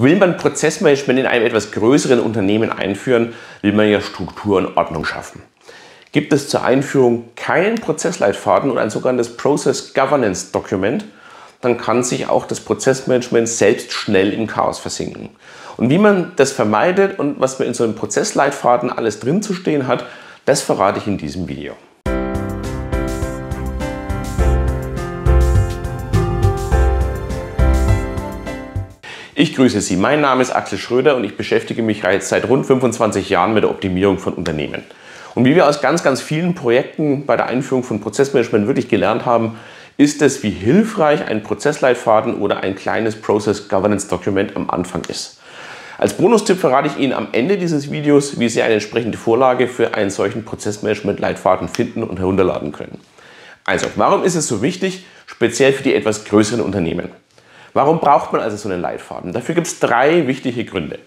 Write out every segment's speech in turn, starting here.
Will man Prozessmanagement in einem etwas größeren Unternehmen einführen, will man ja Struktur und Ordnung schaffen. Gibt es zur Einführung keinen Prozessleitfaden oder ein sogenanntes Process Governance Document, dann kann sich auch das Prozessmanagement selbst schnell im Chaos versinken. Und wie man das vermeidet und was man in so einem Prozessleitfaden alles drin zu stehen hat, das verrate ich in diesem Video. Ich grüße Sie. Mein Name ist Axel Schröder und ich beschäftige mich seit rund 25 Jahren mit der Optimierung von Unternehmen. Und wie wir aus ganz, ganz vielen Projekten bei der Einführung von Prozessmanagement wirklich gelernt haben, ist es, wie hilfreich ein Prozessleitfaden oder ein kleines Process Governance Dokument am Anfang ist. Als Bonustipp verrate ich Ihnen am Ende dieses Videos, wie Sie eine entsprechende Vorlage für einen solchen Prozessmanagement-Leitfaden finden und herunterladen können. Also, warum ist es so wichtig, speziell für die etwas größeren Unternehmen? Warum braucht man also so einen Leitfaden? Dafür gibt es drei wichtige Gründe.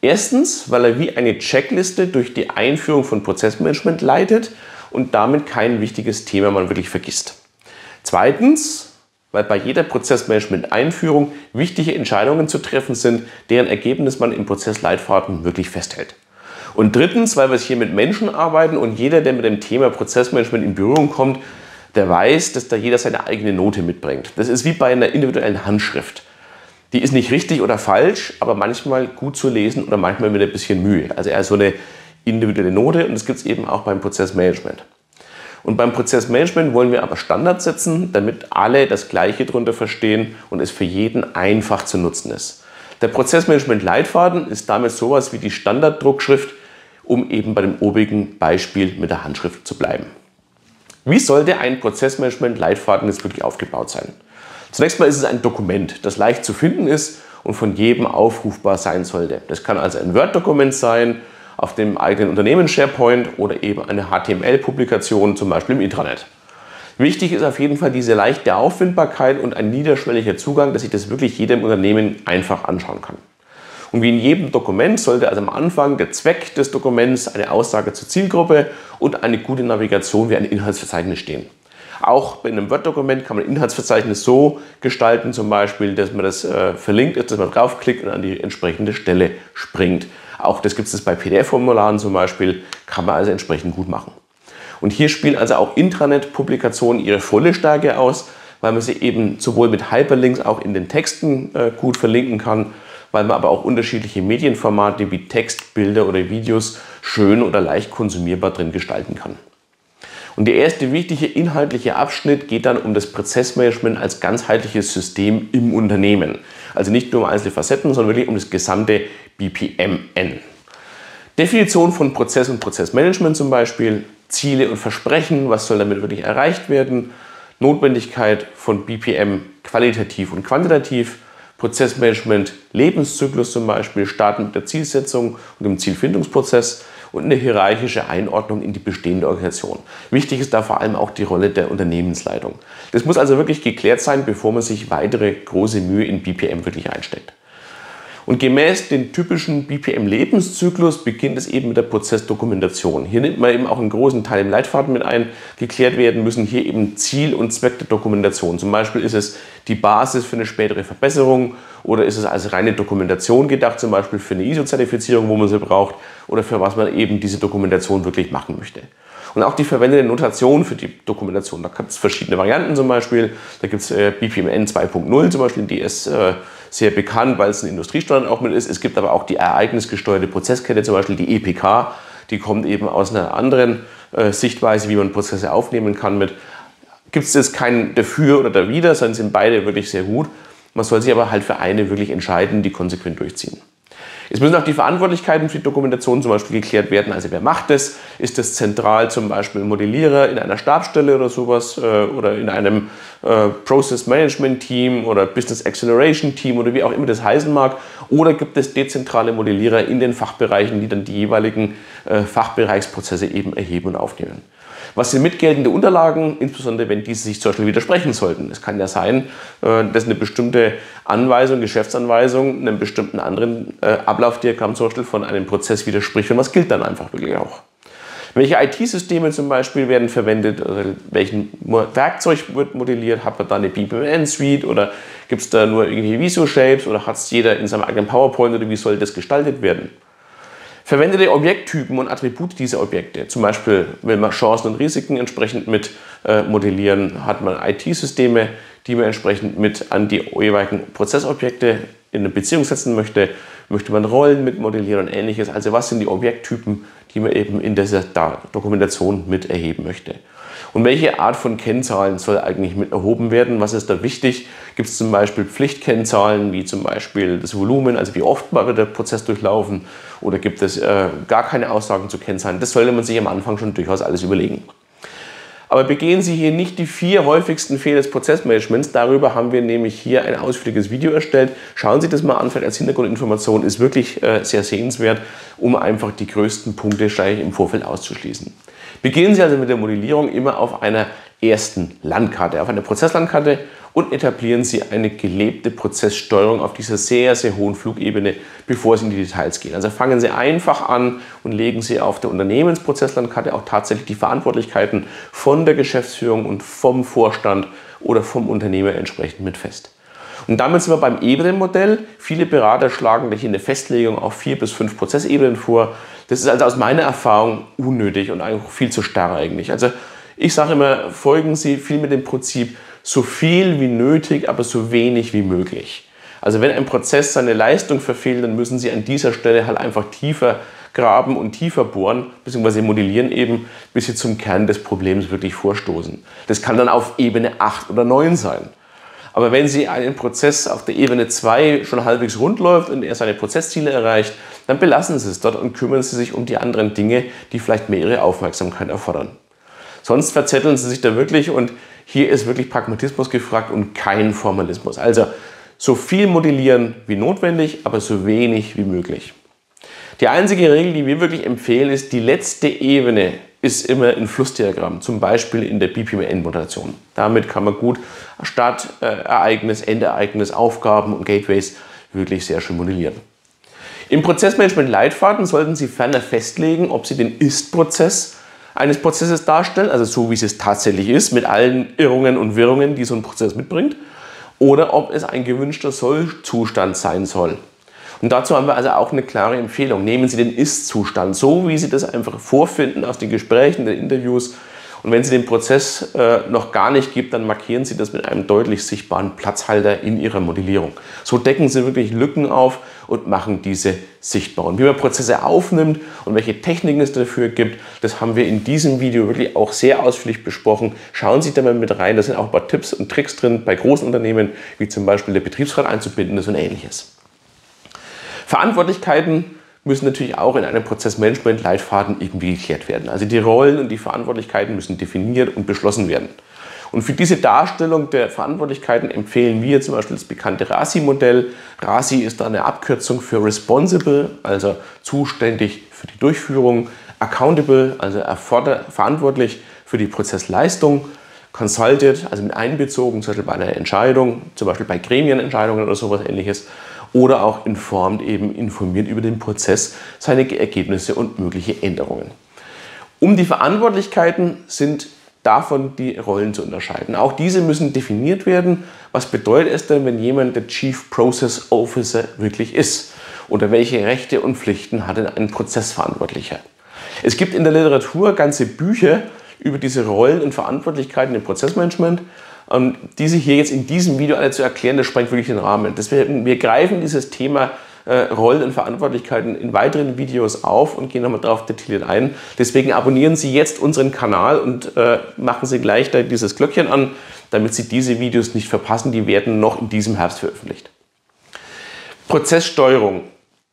Erstens, weil er wie eine Checkliste durch die Einführung von Prozessmanagement leitet und damit kein wichtiges Thema man wirklich vergisst. Zweitens, weil bei jeder Prozessmanagement-Einführung wichtige Entscheidungen zu treffen sind, deren Ergebnis man im Prozessleitfaden wirklich festhält. Und drittens, weil wir hier mit Menschen arbeiten und jeder, der mit dem Thema Prozessmanagement in Berührung kommt, der weiß, dass da jeder seine eigene Note mitbringt. Das ist wie bei einer individuellen Handschrift. Die ist nicht richtig oder falsch, aber manchmal gut zu lesen oder manchmal mit ein bisschen Mühe. Also eher so eine individuelle Note und das gibt es eben auch beim Prozessmanagement. Und beim Prozessmanagement wollen wir aber Standards setzen, damit alle das Gleiche darunter verstehen und es für jeden einfach zu nutzen ist. Der Prozessmanagement-Leitfaden ist damit sowas wie die Standarddruckschrift, um eben bei dem obigen Beispiel mit der Handschrift zu bleiben. Wie sollte ein Prozessmanagement-Leitfaden jetzt wirklich aufgebaut sein? Zunächst mal ist es ein Dokument, das leicht zu finden ist und von jedem aufrufbar sein sollte. Das kann also ein Word-Dokument sein, auf dem eigenen Unternehmen SharePoint oder eben eine HTML-Publikation, zum Beispiel im Intranet. Wichtig ist auf jeden Fall diese leichte Auffindbarkeit und ein niederschwelliger Zugang, dass sich das wirklich jedem Unternehmen einfach anschauen kann. Und wie in jedem Dokument sollte also am Anfang der Zweck des Dokuments, eine Aussage zur Zielgruppe und eine gute Navigation wie ein Inhaltsverzeichnis stehen. Auch bei einem Word-Dokument kann man ein Inhaltsverzeichnis so gestalten, zum Beispiel, dass man das äh, verlinkt ist, dass man draufklickt und an die entsprechende Stelle springt. Auch das gibt es bei PDF-Formularen zum Beispiel, kann man also entsprechend gut machen. Und hier spielen also auch Intranet-Publikationen ihre volle Stärke aus, weil man sie eben sowohl mit Hyperlinks auch in den Texten äh, gut verlinken kann, weil man aber auch unterschiedliche Medienformate wie Text, Bilder oder Videos schön oder leicht konsumierbar drin gestalten kann. Und der erste wichtige inhaltliche Abschnitt geht dann um das Prozessmanagement als ganzheitliches System im Unternehmen. Also nicht nur um einzelne Facetten, sondern wirklich um das gesamte BPMN. Definition von Prozess und Prozessmanagement zum Beispiel, Ziele und Versprechen, was soll damit wirklich erreicht werden, Notwendigkeit von BPM qualitativ und quantitativ, Prozessmanagement, Lebenszyklus zum Beispiel, starten mit der Zielsetzung und dem Zielfindungsprozess und eine hierarchische Einordnung in die bestehende Organisation. Wichtig ist da vor allem auch die Rolle der Unternehmensleitung. Das muss also wirklich geklärt sein, bevor man sich weitere große Mühe in BPM wirklich einsteckt. Und gemäß dem typischen BPM-Lebenszyklus beginnt es eben mit der Prozessdokumentation. Hier nimmt man eben auch einen großen Teil im Leitfaden mit ein. Geklärt werden müssen hier eben Ziel und Zweck der Dokumentation. Zum Beispiel ist es die Basis für eine spätere Verbesserung oder ist es als reine Dokumentation gedacht, zum Beispiel für eine ISO-Zertifizierung, wo man sie braucht oder für was man eben diese Dokumentation wirklich machen möchte. Und auch die verwendete Notation für die Dokumentation. Da gibt es verschiedene Varianten zum Beispiel. Da gibt es äh, BPMN 2.0 zum Beispiel, die ist äh, sehr bekannt, weil es ein Industriestandard auch mit ist. Es gibt aber auch die ereignisgesteuerte Prozesskette, zum Beispiel die EPK. Die kommt eben aus einer anderen äh, Sichtweise, wie man Prozesse aufnehmen kann. Mit gibt es jetzt keinen dafür oder dawider, sondern sind beide wirklich sehr gut. Man soll sich aber halt für eine wirklich entscheiden, die konsequent durchziehen. Es müssen auch die Verantwortlichkeiten für die Dokumentation zum Beispiel geklärt werden. Also wer macht das? Ist das zentral zum Beispiel ein Modellierer in einer Stabsstelle oder sowas äh, oder in einem äh, Process Management Team oder Business Acceleration Team oder wie auch immer das heißen mag? Oder gibt es dezentrale Modellierer in den Fachbereichen, die dann die jeweiligen äh, Fachbereichsprozesse eben erheben und aufnehmen? Was sind mitgeltende Unterlagen, insbesondere wenn diese sich zum Beispiel widersprechen sollten? Es kann ja sein, äh, dass eine bestimmte Anweisung, Geschäftsanweisung einem bestimmten anderen äh, Ablaufdiagramm zum Beispiel von einem Prozess widerspricht und was gilt dann einfach wirklich auch. Welche IT-Systeme zum Beispiel werden verwendet? Oder welchen Werkzeug wird modelliert? Hat man da eine BPMN-Suite oder gibt es da nur irgendwie Visio-Shapes oder hat es jeder in seinem eigenen PowerPoint oder wie soll das gestaltet werden? Verwendete Objekttypen und Attribute dieser Objekte, zum Beispiel will man Chancen und Risiken entsprechend mit äh, modellieren, hat man IT-Systeme, die man entsprechend mit an die jeweiligen Prozessobjekte in eine Beziehung setzen möchte, möchte man Rollen mit modellieren und ähnliches. Also was sind die Objekttypen, die man eben in dieser Dokumentation mit erheben möchte. Und welche Art von Kennzahlen soll eigentlich mit erhoben werden? Was ist da wichtig? Gibt es zum Beispiel Pflichtkennzahlen, wie zum Beispiel das Volumen, also wie oft wird der Prozess durchlaufen? Oder gibt es äh, gar keine Aussagen zu Kennzahlen? Das sollte man sich am Anfang schon durchaus alles überlegen. Aber begehen Sie hier nicht die vier häufigsten Fehler des Prozessmanagements. Darüber haben wir nämlich hier ein ausführliches Video erstellt. Schauen Sie das mal an, vielleicht als Hintergrundinformation, ist wirklich äh, sehr sehenswert, um einfach die größten Punkte gleich im Vorfeld auszuschließen. Beginnen Sie also mit der Modellierung immer auf einer ersten Landkarte, auf einer Prozesslandkarte und etablieren Sie eine gelebte Prozesssteuerung auf dieser sehr, sehr hohen Flugebene, bevor Sie in die Details gehen. Also fangen Sie einfach an und legen Sie auf der Unternehmensprozesslandkarte auch tatsächlich die Verantwortlichkeiten von der Geschäftsführung und vom Vorstand oder vom Unternehmer entsprechend mit fest. Und damit sind wir beim Ebenenmodell. Viele Berater schlagen hier eine Festlegung auf vier bis fünf Prozessebenen vor. Das ist also aus meiner Erfahrung unnötig und eigentlich viel zu starr eigentlich. Also ich sage immer, folgen Sie viel mit dem Prinzip so viel wie nötig, aber so wenig wie möglich. Also wenn ein Prozess seine Leistung verfehlt, dann müssen Sie an dieser Stelle halt einfach tiefer graben und tiefer bohren, beziehungsweise modellieren eben, bis Sie zum Kern des Problems wirklich vorstoßen. Das kann dann auf Ebene 8 oder 9 sein. Aber wenn Sie einen Prozess auf der Ebene 2 schon halbwegs rund läuft und er seine Prozessziele erreicht, dann belassen Sie es dort und kümmern Sie sich um die anderen Dinge, die vielleicht mehr Ihre Aufmerksamkeit erfordern. Sonst verzetteln Sie sich da wirklich und hier ist wirklich Pragmatismus gefragt und kein Formalismus. Also so viel modellieren wie notwendig, aber so wenig wie möglich. Die einzige Regel, die wir wirklich empfehlen, ist, die letzte Ebene ist immer ein Flussdiagramm, zum Beispiel in der BPMN-Moderation. Damit kann man gut Startereignis, Endereignis, Aufgaben und Gateways wirklich sehr schön modellieren. Im Prozessmanagement-Leitfaden sollten Sie ferner festlegen, ob Sie den Ist-Prozess eines Prozesses darstellen, also so wie es tatsächlich ist, mit allen Irrungen und Wirrungen, die so ein Prozess mitbringt, oder ob es ein gewünschter Soll-Zustand sein soll. Und dazu haben wir also auch eine klare Empfehlung. Nehmen Sie den Ist-Zustand, so wie Sie das einfach vorfinden aus den Gesprächen, den Interviews. Und wenn Sie den Prozess äh, noch gar nicht gibt, dann markieren Sie das mit einem deutlich sichtbaren Platzhalter in Ihrer Modellierung. So decken Sie wirklich Lücken auf und machen diese sichtbar. Und wie man Prozesse aufnimmt und welche Techniken es dafür gibt, das haben wir in diesem Video wirklich auch sehr ausführlich besprochen. Schauen Sie da mal mit rein. Da sind auch ein paar Tipps und Tricks drin bei großen Unternehmen, wie zum Beispiel der Betriebsrat einzubinden ist und ähnliches. Verantwortlichkeiten müssen natürlich auch in einem Prozessmanagement-Leitfaden irgendwie geklärt werden. Also die Rollen und die Verantwortlichkeiten müssen definiert und beschlossen werden. Und für diese Darstellung der Verantwortlichkeiten empfehlen wir zum Beispiel das bekannte RASI-Modell. RASI ist da eine Abkürzung für Responsible, also zuständig für die Durchführung, Accountable, also verantwortlich für die Prozessleistung, Consulted, also mit einbezogen, zum Beispiel bei einer Entscheidung, zum Beispiel bei Gremienentscheidungen oder sowas ähnliches oder auch informt eben informiert über den Prozess, seine Ergebnisse und mögliche Änderungen. Um die Verantwortlichkeiten sind davon die Rollen zu unterscheiden. Auch diese müssen definiert werden. Was bedeutet es denn, wenn jemand der Chief Process Officer wirklich ist? Oder welche Rechte und Pflichten hat denn ein Prozessverantwortlicher? Es gibt in der Literatur ganze Bücher über diese Rollen und Verantwortlichkeiten im Prozessmanagement. Ähm, diese hier jetzt in diesem Video alle zu erklären, das sprengt wirklich den Rahmen. Deswegen, wir greifen dieses Thema äh, Rollen und Verantwortlichkeiten in weiteren Videos auf und gehen nochmal darauf detailliert ein. Deswegen abonnieren Sie jetzt unseren Kanal und äh, machen Sie gleich dieses Glöckchen an, damit Sie diese Videos nicht verpassen. Die werden noch in diesem Herbst veröffentlicht. Prozesssteuerung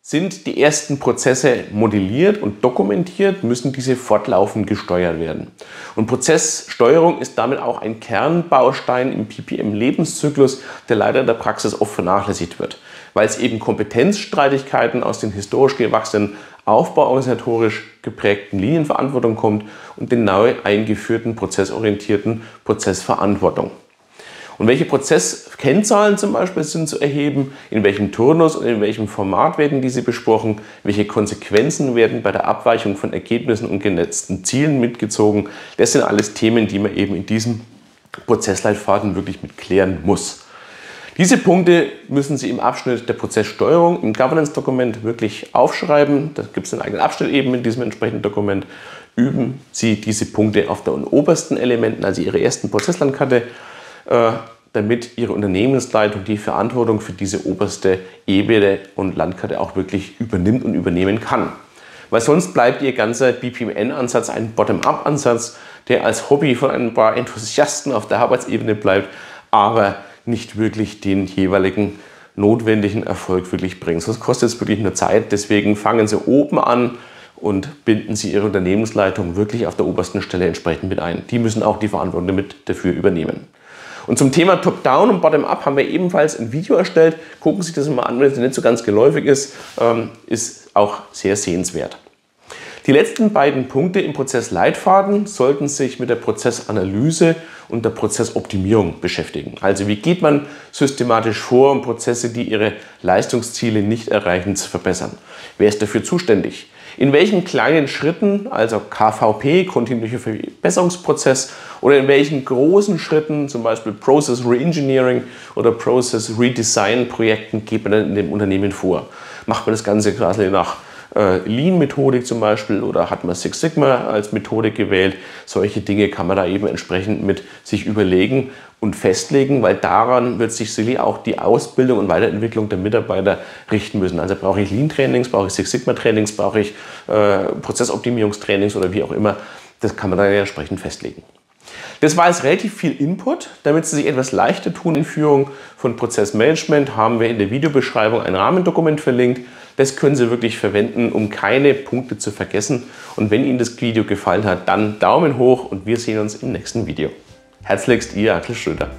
sind die ersten Prozesse modelliert und dokumentiert, müssen diese fortlaufend gesteuert werden. Und Prozesssteuerung ist damit auch ein Kernbaustein im PPM-Lebenszyklus, der leider in der Praxis oft vernachlässigt wird, weil es eben Kompetenzstreitigkeiten aus den historisch gewachsenen, aufbauorganisatorisch geprägten Linienverantwortung kommt und den neu eingeführten prozessorientierten Prozessverantwortung. Und welche Prozesskennzahlen zum Beispiel sind zu erheben, in welchem Turnus und in welchem Format werden diese besprochen, welche Konsequenzen werden bei der Abweichung von Ergebnissen und genetzten Zielen mitgezogen. Das sind alles Themen, die man eben in diesem Prozessleitfaden wirklich mit klären muss. Diese Punkte müssen Sie im Abschnitt der Prozesssteuerung im Governance-Dokument wirklich aufschreiben. Da gibt es einen eigenen Abschnitt eben in diesem entsprechenden Dokument. Üben Sie diese Punkte auf den obersten Elementen, also Ihre ersten Prozesslandkarte, damit Ihre Unternehmensleitung die Verantwortung für diese oberste Ebene und Landkarte auch wirklich übernimmt und übernehmen kann. Weil sonst bleibt Ihr ganzer BPMN-Ansatz ein Bottom-up-Ansatz, der als Hobby von ein paar Enthusiasten auf der Arbeitsebene bleibt, aber nicht wirklich den jeweiligen notwendigen Erfolg wirklich bringt. Sonst kostet es wirklich nur Zeit. Deswegen fangen Sie oben an und binden Sie Ihre Unternehmensleitung wirklich auf der obersten Stelle entsprechend mit ein. Die müssen auch die Verantwortung mit dafür übernehmen. Und zum Thema Top-Down und Bottom-Up haben wir ebenfalls ein Video erstellt. Gucken Sie das mal an, wenn es nicht so ganz geläufig ist. Ähm, ist auch sehr sehenswert. Die letzten beiden Punkte im Prozessleitfaden sollten sich mit der Prozessanalyse und der Prozessoptimierung beschäftigen. Also wie geht man systematisch vor, um Prozesse, die ihre Leistungsziele nicht erreichen, zu verbessern? Wer ist dafür zuständig? In welchen kleinen Schritten, also KVP, kontinuierlicher Verbesserungsprozess, oder in welchen großen Schritten, zum Beispiel Process Reengineering oder Process Redesign Projekten, geht man in dem Unternehmen vor? Macht man das Ganze quasi nach äh, Lean-Methodik zum Beispiel oder hat man Six Sigma als Methodik gewählt. Solche Dinge kann man da eben entsprechend mit sich überlegen und festlegen, weil daran wird sich sicherlich auch die Ausbildung und Weiterentwicklung der Mitarbeiter richten müssen. Also brauche ich Lean-Trainings, brauche ich Six Sigma-Trainings, brauche ich äh, Prozessoptimierungstrainings oder wie auch immer. Das kann man dann entsprechend festlegen. Das war jetzt relativ viel Input. Damit Sie sich etwas leichter tun in Führung von Prozessmanagement, haben wir in der Videobeschreibung ein Rahmendokument verlinkt. Das können Sie wirklich verwenden, um keine Punkte zu vergessen. Und wenn Ihnen das Video gefallen hat, dann Daumen hoch und wir sehen uns im nächsten Video. Herzlichst, Ihr Axel Schröder.